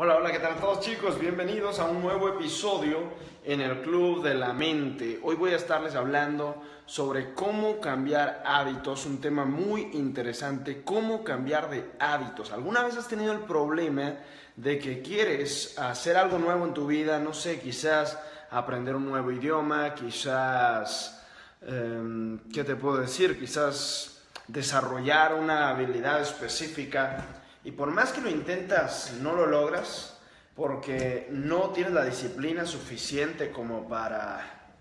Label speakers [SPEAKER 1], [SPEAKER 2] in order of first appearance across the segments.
[SPEAKER 1] Hola, hola, ¿qué tal a todos chicos? Bienvenidos a un nuevo episodio en el Club de la Mente. Hoy voy a estarles hablando sobre cómo cambiar hábitos, un tema muy interesante, cómo cambiar de hábitos. ¿Alguna vez has tenido el problema de que quieres hacer algo nuevo en tu vida? No sé, quizás aprender un nuevo idioma, quizás, em, ¿qué te puedo decir? Quizás desarrollar una habilidad específica y por más que lo intentas, no lo logras porque no tienes la disciplina suficiente como para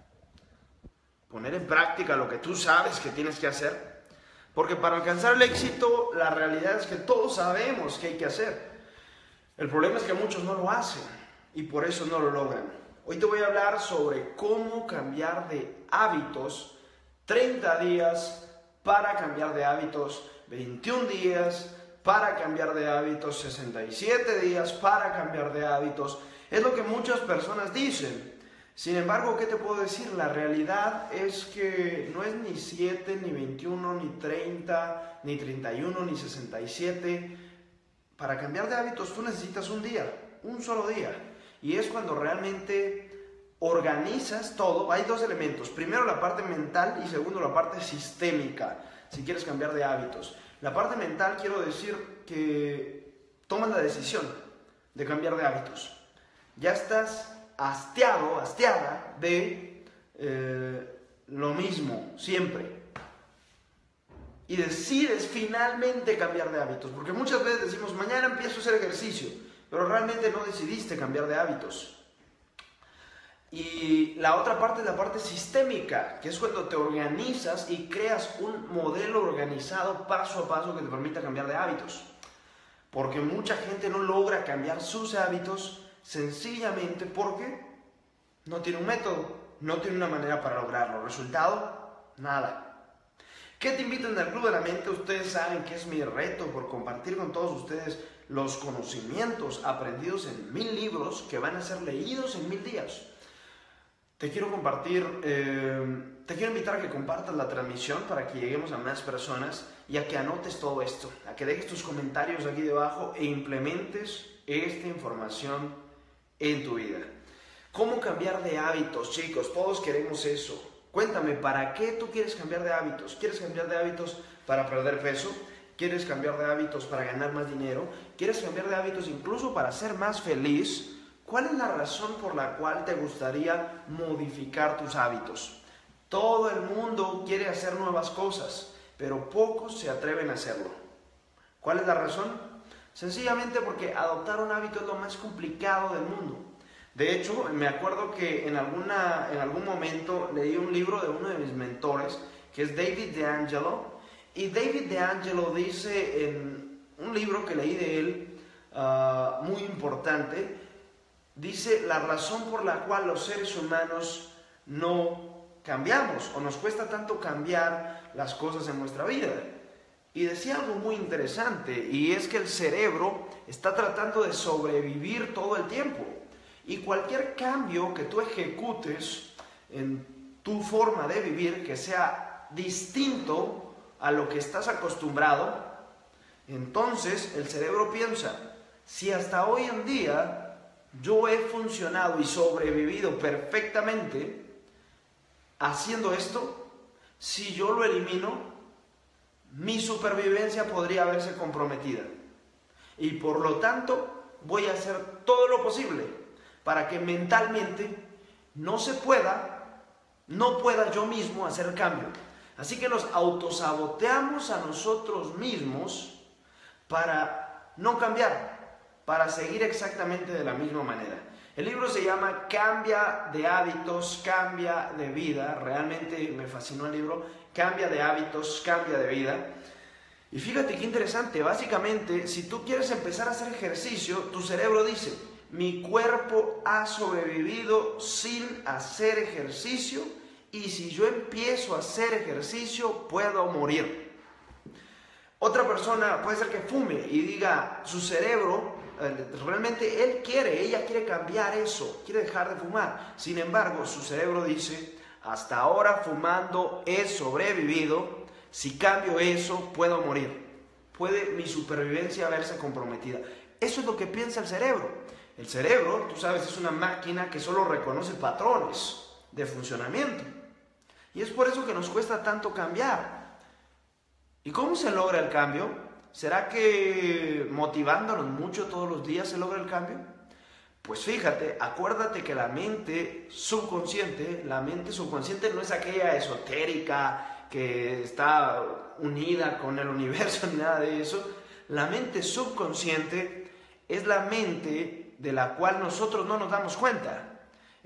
[SPEAKER 1] poner en práctica lo que tú sabes que tienes que hacer. Porque para alcanzar el éxito, la realidad es que todos sabemos que hay que hacer. El problema es que muchos no lo hacen y por eso no lo logran. Hoy te voy a hablar sobre cómo cambiar de hábitos 30 días para cambiar de hábitos 21 días para cambiar de hábitos, 67 días para cambiar de hábitos. Es lo que muchas personas dicen. Sin embargo, ¿qué te puedo decir? La realidad es que no es ni 7, ni 21, ni 30, ni 31, ni 67. Para cambiar de hábitos tú necesitas un día, un solo día. Y es cuando realmente organizas todo. Hay dos elementos. Primero la parte mental y segundo la parte sistémica, si quieres cambiar de hábitos. La parte mental quiero decir que tomas la decisión de cambiar de hábitos. Ya estás hastiado, hastiada de eh, lo mismo, siempre. Y decides finalmente cambiar de hábitos. Porque muchas veces decimos, mañana empiezo a hacer ejercicio, pero realmente no decidiste cambiar de hábitos. Y la otra parte es la parte sistémica, que es cuando te organizas y creas un modelo organizado paso a paso que te permita cambiar de hábitos. Porque mucha gente no logra cambiar sus hábitos sencillamente porque no tiene un método, no tiene una manera para lograrlo. Resultado, nada. ¿Qué te invitan al Club de la Mente? Ustedes saben que es mi reto por compartir con todos ustedes los conocimientos aprendidos en mil libros que van a ser leídos en mil días. Te quiero compartir, eh, te quiero invitar a que compartas la transmisión para que lleguemos a más personas y a que anotes todo esto, a que dejes tus comentarios aquí debajo e implementes esta información en tu vida. ¿Cómo cambiar de hábitos, chicos? Todos queremos eso. Cuéntame, ¿para qué tú quieres cambiar de hábitos? ¿Quieres cambiar de hábitos para perder peso? ¿Quieres cambiar de hábitos para ganar más dinero? ¿Quieres cambiar de hábitos incluso para ser más feliz? ¿Cuál es la razón por la cual te gustaría modificar tus hábitos? Todo el mundo quiere hacer nuevas cosas, pero pocos se atreven a hacerlo. ¿Cuál es la razón? Sencillamente porque adoptar un hábito es lo más complicado del mundo. De hecho, me acuerdo que en, alguna, en algún momento leí un libro de uno de mis mentores, que es David DeAngelo, y David DeAngelo dice en un libro que leí de él, ah, muy importante, dice la razón por la cual los seres humanos no cambiamos o nos cuesta tanto cambiar las cosas en nuestra vida. Y decía algo muy interesante y es que el cerebro está tratando de sobrevivir todo el tiempo. Y cualquier cambio que tú ejecutes en tu forma de vivir que sea distinto a lo que estás acostumbrado, entonces el cerebro piensa, si hasta hoy en día yo he funcionado y sobrevivido perfectamente haciendo esto, si yo lo elimino, mi supervivencia podría verse comprometida. Y por lo tanto, voy a hacer todo lo posible para que mentalmente no se pueda, no pueda yo mismo hacer cambio. Así que nos autosaboteamos a nosotros mismos para no cambiar, para seguir exactamente de la misma manera. El libro se llama Cambia de hábitos, cambia de vida. Realmente me fascinó el libro. Cambia de hábitos, cambia de vida. Y fíjate qué interesante. Básicamente, si tú quieres empezar a hacer ejercicio, tu cerebro dice, mi cuerpo ha sobrevivido sin hacer ejercicio y si yo empiezo a hacer ejercicio puedo morir. Otra persona puede ser que fume y diga, su cerebro realmente él quiere, ella quiere cambiar eso, quiere dejar de fumar. Sin embargo, su cerebro dice, hasta ahora fumando he sobrevivido, si cambio eso puedo morir. Puede mi supervivencia verse comprometida. Eso es lo que piensa el cerebro. El cerebro, tú sabes, es una máquina que solo reconoce patrones de funcionamiento. Y es por eso que nos cuesta tanto cambiar. ¿Y cómo se logra el cambio? ¿Será que motivándonos mucho todos los días se logra el cambio? Pues fíjate, acuérdate que la mente subconsciente, la mente subconsciente no es aquella esotérica que está unida con el universo ni nada de eso. La mente subconsciente es la mente de la cual nosotros no nos damos cuenta.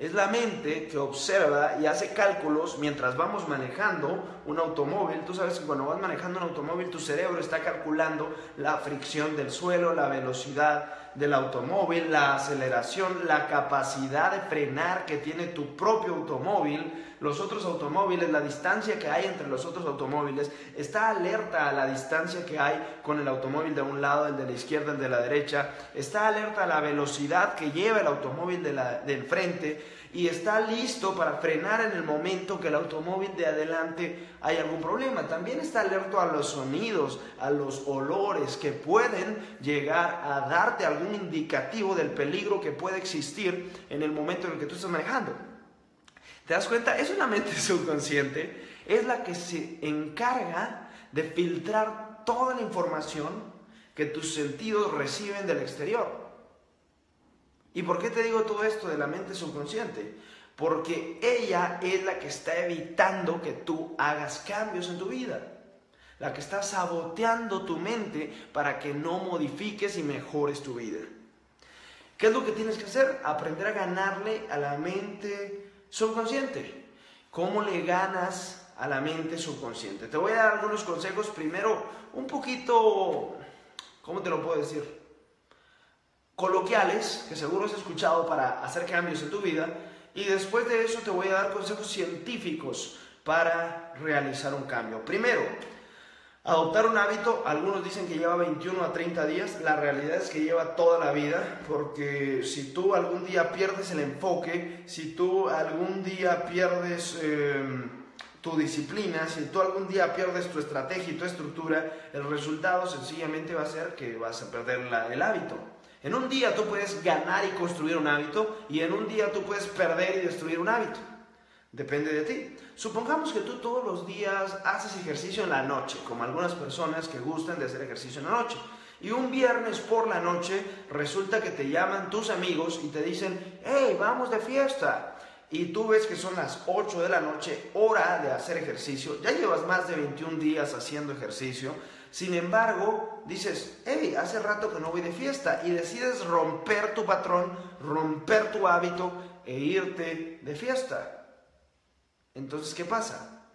[SPEAKER 1] Es la mente que observa y hace cálculos mientras vamos manejando un automóvil. Tú sabes que cuando vas manejando un automóvil tu cerebro está calculando la fricción del suelo, la velocidad del automóvil, la aceleración, la capacidad de frenar que tiene tu propio automóvil, los otros automóviles, la distancia que hay entre los otros automóviles. Está alerta a la distancia que hay con el automóvil de un lado, el de la izquierda, el de la derecha. Está alerta a la velocidad que lleva el automóvil de la, del frente y está listo para frenar en el momento que el automóvil de adelante hay algún problema. También está alerta a los sonidos, a los olores que pueden llegar a darte algún indicativo del peligro que puede existir en el momento en el que tú estás manejando. ¿Te das cuenta? Es una mente subconsciente, es la que se encarga de filtrar toda la información que tus sentidos reciben del exterior. ¿Y por qué te digo todo esto de la mente subconsciente? Porque ella es la que está evitando que tú hagas cambios en tu vida. La que está saboteando tu mente para que no modifiques y mejores tu vida. ¿Qué es lo que tienes que hacer? Aprender a ganarle a la mente subconsciente. ¿Cómo le ganas a la mente subconsciente? Te voy a dar algunos consejos. Primero, un poquito, ¿cómo te lo puedo decir? Coloquiales que seguro has escuchado para hacer cambios en tu vida y después de eso te voy a dar consejos científicos para realizar un cambio. Primero, adoptar un hábito, algunos dicen que lleva 21 a 30 días, la realidad es que lleva toda la vida, porque si tú algún día pierdes el enfoque, si tú algún día pierdes... Em, tu disciplina, si tú algún día pierdes tu estrategia y tu estructura, el resultado sencillamente va a ser que vas a perder el hábito. En un día tú puedes ganar y construir un hábito y en un día tú puedes perder y destruir un hábito. Depende de ti. Supongamos que tú todos los días haces ejercicio en la noche, como algunas personas que gustan de hacer ejercicio en la noche. Y un viernes por la noche resulta que te llaman tus amigos y te dicen, hey, vamos de fiesta. Y tú ves que son las 8 de la noche, hora de hacer ejercicio. Ya llevas más de 21 días haciendo ejercicio sin embargo, dices, hey, hace rato que no voy de fiesta y decides romper tu patrón, romper tu hábito e irte de fiesta. Entonces, ¿qué pasa?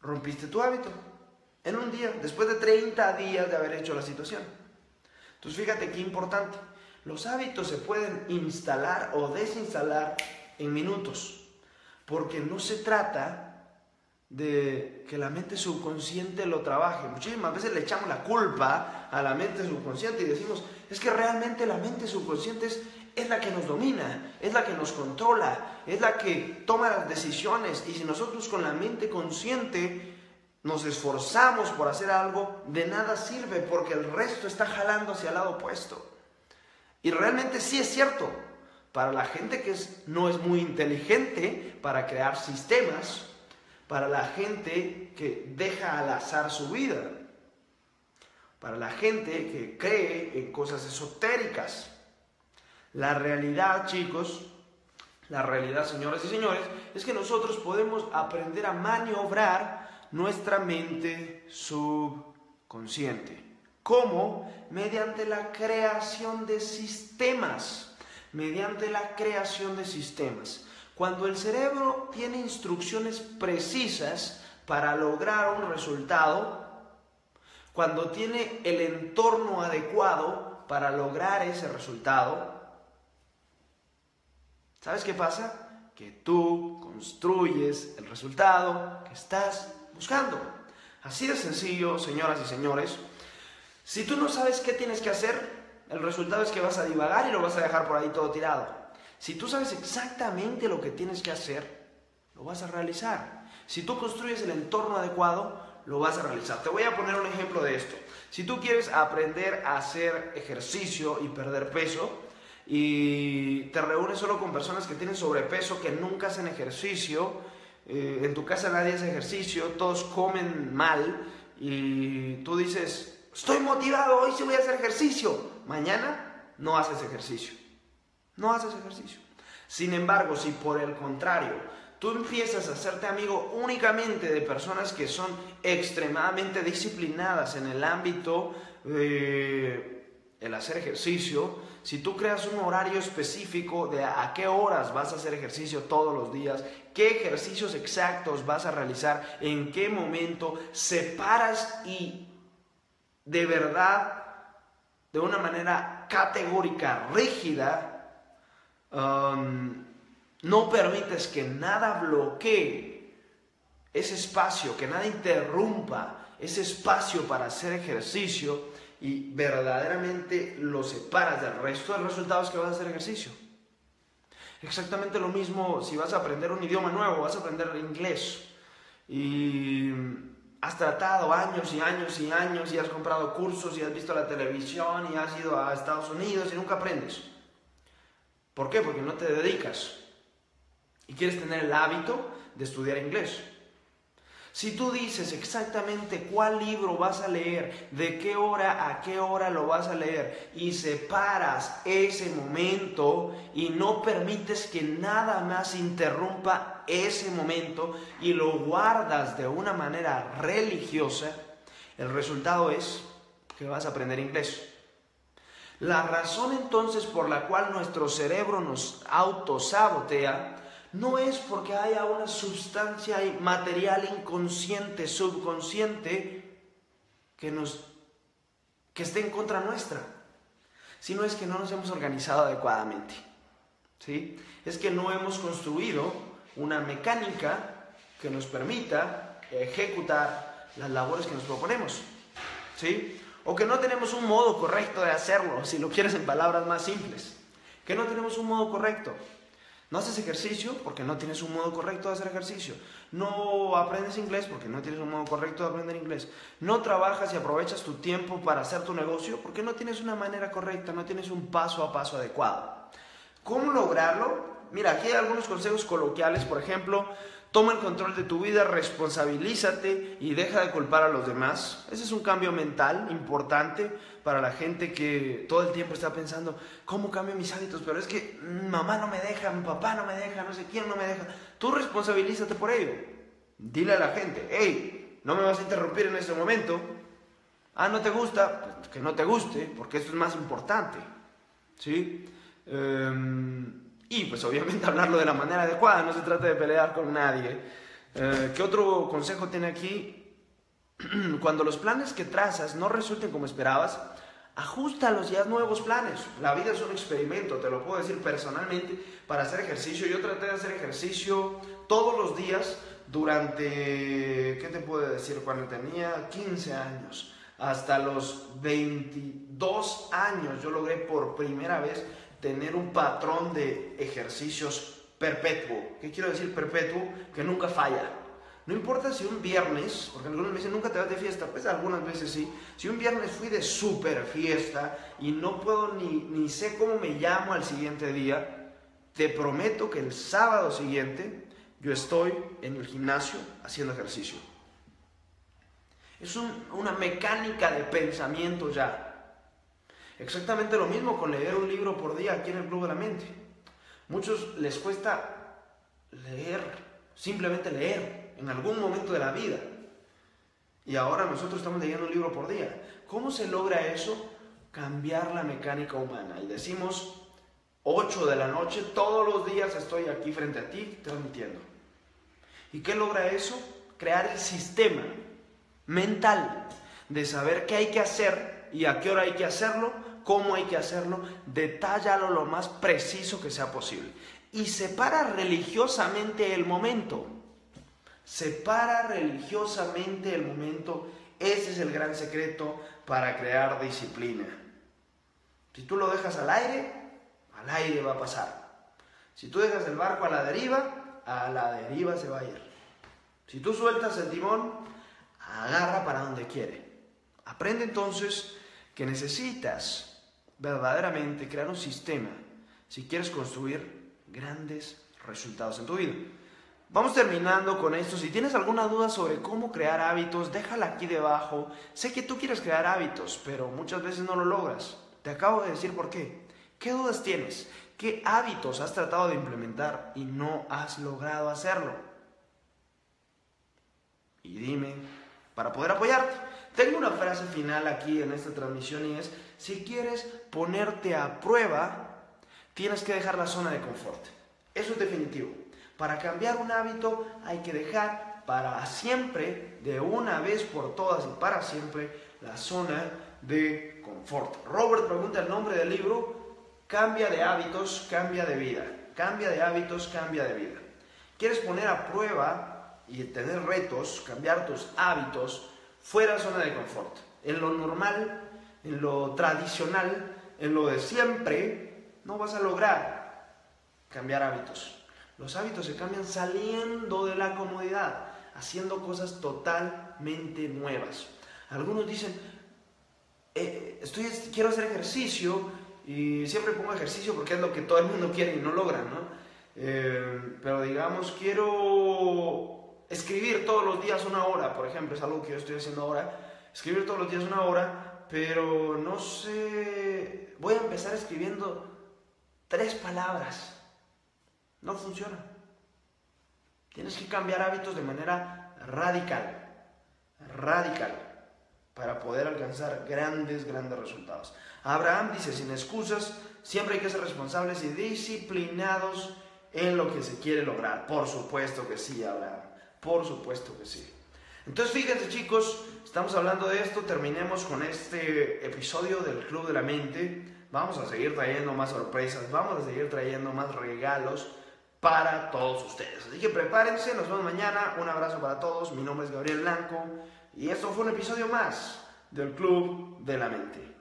[SPEAKER 1] Rompiste tu hábito en un día, después de 30 días de haber hecho la situación. Entonces, fíjate qué importante. Los hábitos se pueden instalar o desinstalar en minutos, porque no se trata de que la mente subconsciente lo trabaje. Muchísimas veces le echamos la culpa a la mente subconsciente y decimos, es que realmente la mente subconsciente es, la que nos domina, es la que nos controla, es la que toma las decisiones. Y si nosotros con la mente consciente nos esforzamos por hacer algo, de nada sirve porque el resto está jalando hacia el lado opuesto. Y realmente sí es cierto, para la gente que no es muy inteligente para crear sistemas, para la gente que deja al azar su vida, para la gente que cree en cosas esotéricas. La realidad, chicos, la realidad, señoras y señores, es que nosotros podemos aprender a maniobrar nuestra mente subconsciente. ¿Cómo? Mediante la creación de sistemas. Mediante la creación de sistemas. Cuando el cerebro tiene instrucciones precisas para lograr un resultado, cuando tiene el entorno adecuado para lograr ese resultado, ¿sabes qué pasa? Que tú construyes el resultado que estás buscando. Así de sencillo, señoras y señores. Si tú no sabes qué tienes que hacer, el resultado es que vas a divagar y lo vas a dejar por ahí todo tirado. Si tú sabes exactamente lo que tienes que hacer, lo vas a realizar. Si tú construyes el entorno adecuado, lo vas a realizar. Te voy a poner un ejemplo de esto. Si tú quieres aprender a hacer ejercicio y perder peso, y te reúnes solo con personas que tienen sobrepeso, que nunca hacen ejercicio, eh, en tu casa nadie hace ejercicio, todos comen mal, y tú dices, estoy motivado, hoy sí voy a hacer ejercicio. Mañana no haces ejercicio. No haces ejercicio. Sin embargo, si por el contrario, tú empiezas a hacerte amigo únicamente de personas que son extremadamente disciplinadas en el ámbito de el hacer ejercicio, si tú creas un horario específico de a qué horas vas a hacer ejercicio todos los días, qué ejercicios exactos vas a realizar, en qué momento, separas y de verdad, de una manera categórica, rígida, no permites que nada bloquee ese espacio, que nada interrumpa ese espacio para hacer ejercicio y verdaderamente lo separas del resto del resultado es que vas a hacer ejercicio. Exactamente lo mismo si vas a aprender un idioma nuevo, vas a aprender inglés y has tratado años y años y años y has comprado cursos y has visto la televisión y has ido a Estados Unidos y nunca aprendes. ¿Por qué? Porque no te dedicas y quieres tener el hábito de estudiar inglés. Si tú dices exactamente cuál libro vas a leer, de qué hora a qué hora lo vas a leer y separas ese momento y no permites que nada más interrumpa ese momento y lo guardas de una manera religiosa, el resultado es que vas a aprender inglés. La razón entonces por la cual nuestro cerebro nos autosabotea no es porque haya una sustancia material inconsciente, subconsciente, que, nos, que esté en contra nuestra, sino es que no nos hemos organizado adecuadamente. ¿sí? Es que no hemos construido una mecánica que nos permita ejecutar las labores que nos proponemos. ¿sí? O que no tenemos un modo correcto de hacerlo, si lo quieres en palabras más simples. Que no tenemos un modo correcto. No haces ejercicio porque no tienes un modo correcto de hacer ejercicio. No aprendes inglés porque no tienes un modo correcto de aprender inglés. No trabajas y aprovechas tu tiempo para hacer tu negocio porque no tienes una manera correcta, no tienes un paso a paso adecuado. ¿Cómo lograrlo? Mira, aquí hay algunos consejos coloquiales, por ejemplo, toma el control de tu vida, responsabilízate y deja de culpar a los demás. Ese es un cambio mental importante para la gente que todo el tiempo está pensando, ¿cómo cambio mis hábitos? Pero es que mamá no me deja, papá no me deja, no sé quién no me deja. Tú responsabilízate por ello. Dile a la gente, hey, no me vas a interrumpir en este momento. Ah, no te gusta, pues que no te guste, porque esto es más importante. ¿Sí? Em, y pues obviamente hablarlo de la manera adecuada, no se trata de pelear con nadie. Eh, ¿Qué otro consejo tiene aquí? Cuando los planes que trazas no resulten como esperabas, ajusta ya nuevos planes. La vida es un experimento, te lo puedo decir personalmente, para hacer ejercicio. Yo traté de hacer ejercicio todos los días durante, ¿qué te puedo decir? Cuando tenía 15 años. Hasta los 22 años yo logré por primera vez tener un patrón de ejercicios perpetuo. ¿Qué quiero decir perpetuo? Que nunca falla. No importa si un viernes, porque algunos me dicen nunca te vas de fiesta, pues algunas veces sí. Si un viernes fui de super fiesta y no puedo ni, ni sé cómo me llamo al siguiente día, te prometo que el sábado siguiente yo estoy en el gimnasio haciendo ejercicio. Es una mecánica de pensamiento ya. Exactamente lo mismo con leer un libro por día aquí en el Club de la Mente. Muchos les cuesta leer, simplemente leer, en algún momento de la vida. Y ahora nosotros estamos leyendo un libro por día. ¿Cómo se logra eso? Cambiar la mecánica humana. Y decimos, 8 de la noche, todos los días estoy aquí frente a ti transmitiendo. ¿Y qué logra eso? Crear el sistema mental de saber qué hay que hacer y a qué hora hay que hacerlo cómo hay que hacerlo, detállalo lo más preciso que sea posible. Y separa religiosamente el momento. Separa religiosamente el momento. Ese es el gran secreto para crear disciplina. Si tú lo dejas al aire, al aire va a pasar. Si tú dejas el barco a la deriva, a la deriva se va a ir. Si tú sueltas el timón, agarra para donde quiere. Aprende entonces que necesitas verdaderamente crear un sistema si quieres construir grandes resultados en tu vida. Vamos terminando con esto. Si tienes alguna duda sobre cómo crear hábitos, déjala aquí debajo. Sé que tú quieres crear hábitos, pero muchas veces no lo logras. Te acabo de decir por qué. ¿Qué dudas tienes? ¿Qué hábitos has tratado de implementar y no has logrado hacerlo? Y dime, para poder apoyarte. Tengo una frase final aquí en esta transmisión y es, si quieres ponerte a prueba, tienes que dejar la zona de confort. Eso es definitivo. Para cambiar un hábito hay que dejar para siempre, de una vez por todas y para siempre, la zona de confort. Robert pregunta el nombre del libro, Cambia de hábitos, cambia de vida. Cambia de hábitos, cambia de vida. ¿Quieres poner a prueba y tener retos, cambiar tus hábitos fuera de zona de confort? En lo normal, en lo tradicional, en lo de siempre, no vas a lograr cambiar hábitos. Los hábitos se cambian saliendo de la comodidad, haciendo cosas totalmente nuevas. Algunos dicen, eh, quiero hacer ejercicio y siempre pongo ejercicio porque es lo que todo el mundo quiere y no logra, ¿no? Eh, pero digamos, quiero escribir todos los días una hora, por ejemplo, es algo que yo estoy haciendo ahora, escribir todos los días una hora, pero no sé, voy a empezar escribiendo tres palabras no funciona. Tienes que cambiar hábitos de manera radical, radical, para poder alcanzar grandes, grandes resultados. Abraham dice, sin excusas, siempre hay que ser responsables y disciplinados en lo que se quiere lograr. Por supuesto que sí, Abraham, por supuesto que sí. Entonces fíjense chicos, estamos hablando de esto, terminemos con este episodio del Club de la Mente. Vamos a seguir trayendo más sorpresas, vamos a seguir trayendo más regalos para todos ustedes. Así que prepárense, nos vemos mañana. Un abrazo para todos. Mi nombre es Gabriel Blanco y esto fue un episodio más del Club de la Mente.